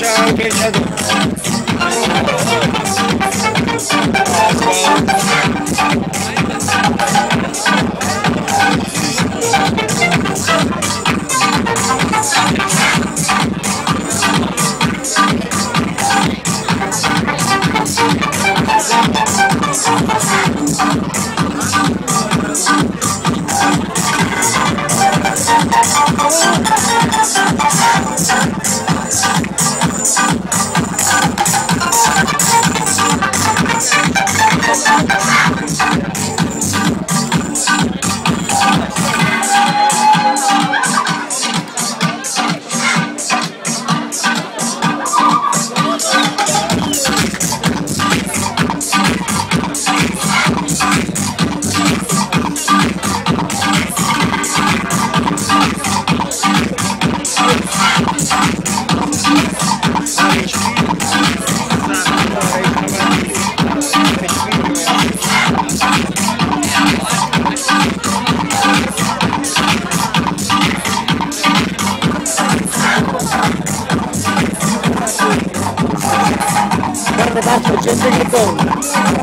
Ciao, Beşer. Faccio gente che corre.